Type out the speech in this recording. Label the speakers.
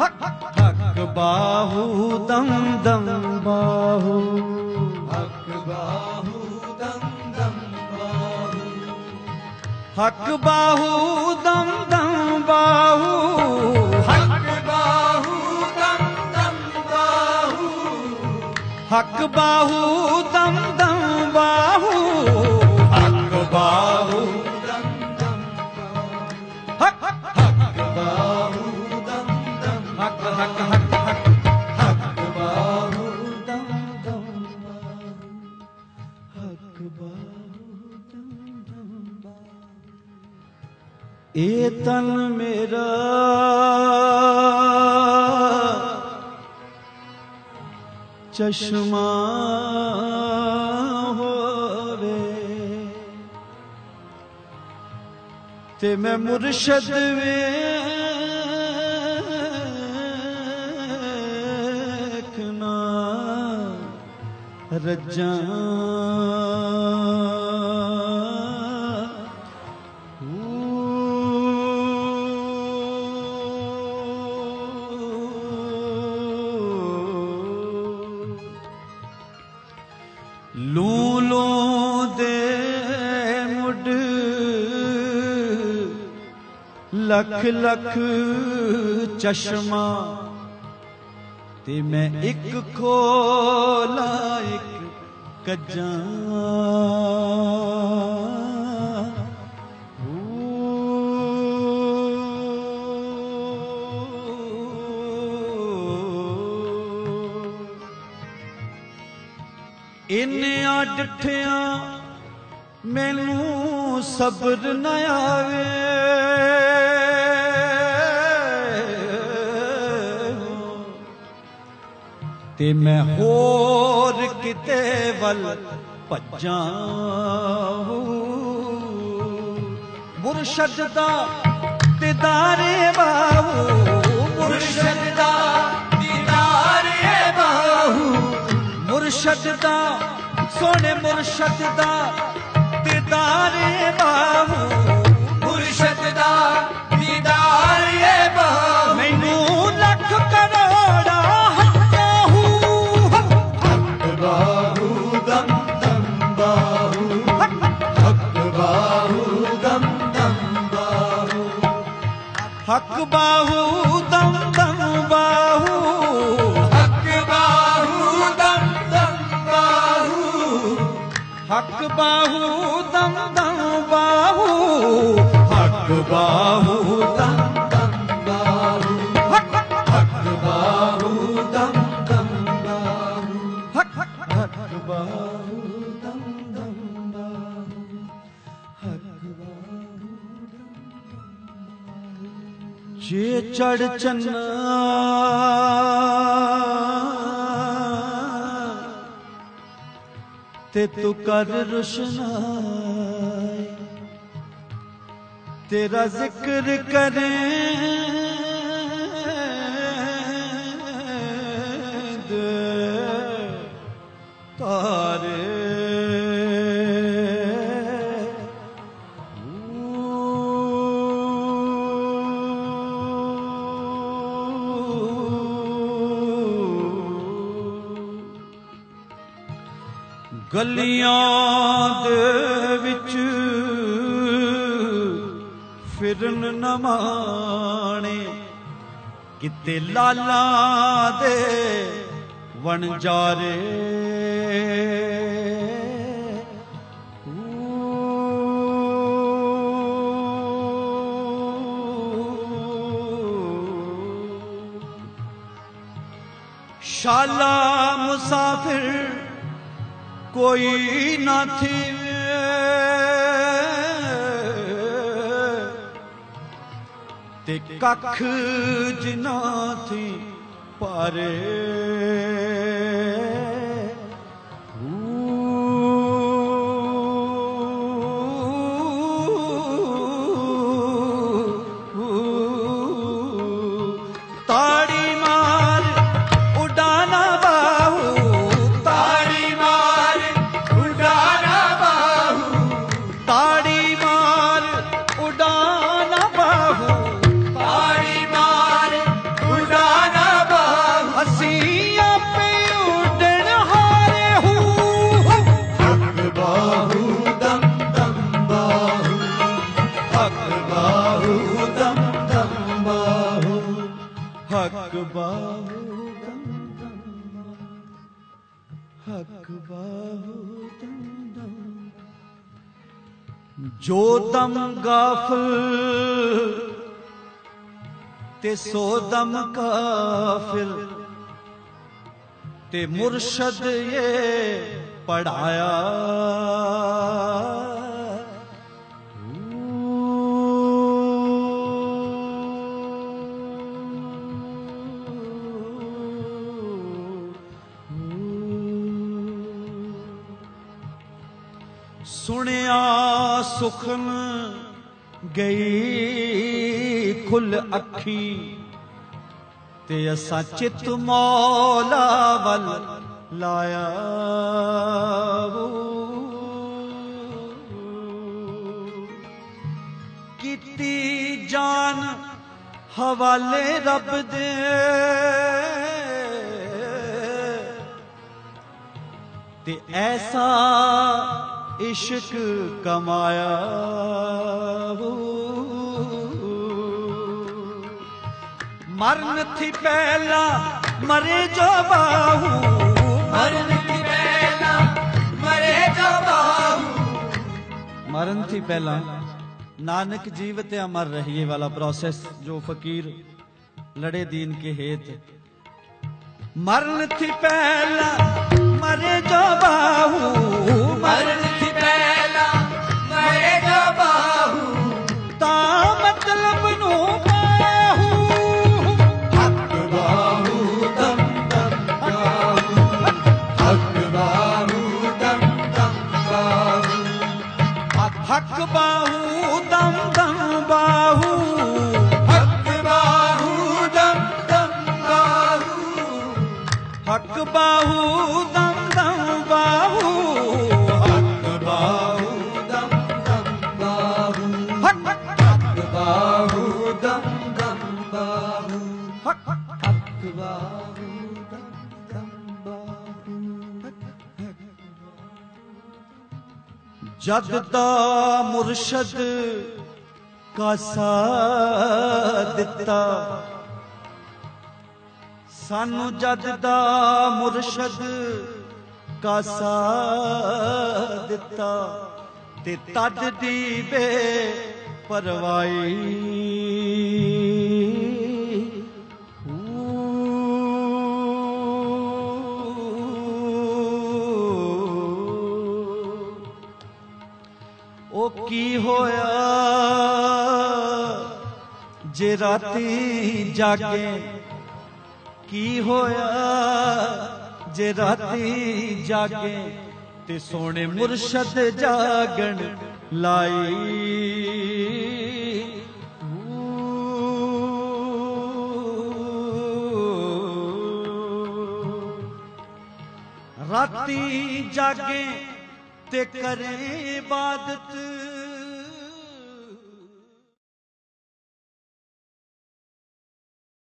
Speaker 1: ਹਕ
Speaker 2: ਹਕ ਬਾਹੂ ਦਮ ਦਮ ਬਾਹੂ।
Speaker 1: ਹੱਕ ਬਾਹੂ ਦਮ ਦਮ ਬਾਹੂ।
Speaker 2: ਹਕ ਬਾਹੂ ਦਮ ਦਮ ਬਾਹੂ।
Speaker 1: ਹੱਕ ਬਾਹੂ ਦਮ ਦਮ ਬਾਹੂ।
Speaker 2: ਹਕ ਹਕ ਹਕ ਹਕ
Speaker 1: ਬਾਹੂ ਦਮ ਦਮ ਬਾਹੂ
Speaker 2: ਹਕ ਬਾਹੂ ਦਮ ਦਮ ਬਾਹੂ ਇਹ ਤਨ ਮੇਰਾ ਚਸ਼ਮਾ ਹੋਵੇ ਤੇ ਮੈਂ ਮੁਰਸ਼ਦ ਵੇਖਣਾ ਰੱਜਾਂ ਲੂ ਲੂ ਦੇ ਮੁੱਢ ਲੱਖ ਲੱਖ ਚਸ਼ਮਾ ਤੇ ਮੈਂ ਇੱਕ ਖੋਲਾ ਇੱਕ ਕੱਜਾਂ। ਇੰਨਿਆਂ ਡਿਠਿਆਂ ਮੈਨੂੰ ਸਬਰ ਨਾ ਆਵੇ। ਤੇ ਮੈਂ ਹੋਰ ਕਿਤੇ ਵੱਲ ਭੱਜਾਂ ਮੁਰਸ਼ਦ ਦਾ ਦਿਦਾਰੇ ਬਾਹੂ। ਮੁਰਸ਼ਦ ਦਾ
Speaker 1: ਦੀਦਾਰੇ ਬਾਹੂ।
Speaker 2: ਮੁਰਸ਼ਦ ਦਾ, ਸੋਹਣੇ ਮੁਰਸ਼ਦ ਦਾ ਦਿਦਾਰੇ ਬਾਹੂ।
Speaker 1: ਹਕ ਬਾਹੂ ਦਮ ਦਮ ਬਾਹੂ ਹੱਕ ਬਾਹੂ ਦਮ ਦਮ ਬਾਹੂ
Speaker 2: ਹੱਕ ਬਾਹੂ ਦਮ ਦਮ ਬਾਹੂ
Speaker 1: ਹਕ ਬਾਹੂ
Speaker 2: ਜੇ ਚੜ ਚੰਨਾ ਤੇ ਤੂੰ ਕਰ ਰੁਸ਼ਨਾਈ ਤੇਰਾ ਜ਼ਿਕਰ ਕਰੇ। ਗਲੀਆਂ ਦੇ ਵਿੱਚ ਫਿਰਨ ਨਾ ਮਾਣੇ। ਕਿਤੇ ਲਾਲਾਂ ਦੇ ਵਣਜਾਰੇ ਸ਼ਾਲਾ ਮੁਸਾਫਿਰ ਕੋਈ ਨਾ ਥੀਵੇ ਤੇ ਕੱਖ ਜਿਨਾ ਥੀ ਪਾਰੇ। ਹੱਕ ਬਾਹੂ ਦਮ ਹੱਕ ਬਾਹੂ ਦਮ ਜੋ ਦਮ ਗਾਫਲ ਤੇ ਸੋ ਦਮ ਕਾਫਿਰ ਤੇ ਮੁਰਸ਼ਦ ਇਹ ਪੜਾਇਆ ਸੁਣਿਆ ਸੁਖਨ ਗਈ ਖੁੱਲ ਅੱਖੀ, ਤੇ ਅਸਾਂ ਚਿਤ ਮੌਲਾ ਵੱਲ ਲਾਇਆ ਕੀਤੀ ਜਾਨ ਹਵਾਲੇ ਰੱਬ ਦੇ, ਤੇ ਐਸਾ ਇਸ਼ਕ ਕਮਾਇਆ ਮਰਨ ਥੀ ਪਹਿਲਾ ਮਰੇ ਜੋ ਬਾਹੂ।
Speaker 1: ਮਰਨ ਕੀ ਪਹਿਲਾ ਮਰੇ ਜੋ ਬਾਹੂ।
Speaker 2: ਮਰਨ ਥੀ ਪਹਿਲਾ ਨਾਨਕ ਜੀਵਤ ਅਮਰ ਰਹੀਏ ਵਾਲਾ ਪ੍ਰੋਸੈਸ ਜੋ ਫਕੀਰ ਲੜੇ ਦੀਨ ਕੇ ਹੇਤ। ਮਰਨ ਥੀ ਪਹਿਲਾ ਮਰੇ ਜੋ ਬਾਹੂ।
Speaker 1: ਮਰਨ
Speaker 2: ਹੱਕ ਬਾਹੂ, ਦਮ ਦਮ ਬਾਹੂ।
Speaker 1: ਹੱਕ ਬਾਹੂ, ਦਮ ਦਮ ਬਾਹੂ।
Speaker 2: ਹੱਕ
Speaker 1: ਹੱਕ ਬਾਹੂ, ਦਮ ਦਮ ਬਾਹੂ।
Speaker 2: ਹੱਕ
Speaker 1: ਹੱਕ ਬਾਹੂ, ਦਮ ਦਮ ਬਾਹੂ।
Speaker 2: ਜਦ ਦਾ ਮੁਰਸ਼ਦ ਕਾਸਾ ਦਿੱਤਾ ਸਾਨੂੰ ਜਦ ਦਾ ਮੁਰਸ਼ਦ ਕਾਸਾ ਦਿੱਤਾ ਤੇ ਤਦ ਦੀ ਬੇ ਪਰਵਾਈ ਉਹ ਕੀ ਹੋਇਆ? ਜੇ ਰਾਤੀ ਜਾਗੇ ਕੀ ਹੋਇਆ? ਜੇ ਰਾਤੀ ਜਾਗੇ ਤੇ ਸੋਹਣੇ ਮੁਰਸ਼ਦ ਜਾਗਣ ਲਾਈ। ਰਾਤੀ ਜਾਗੇ ਤੇ ਕਰੇ ਇਬਾਦਤ।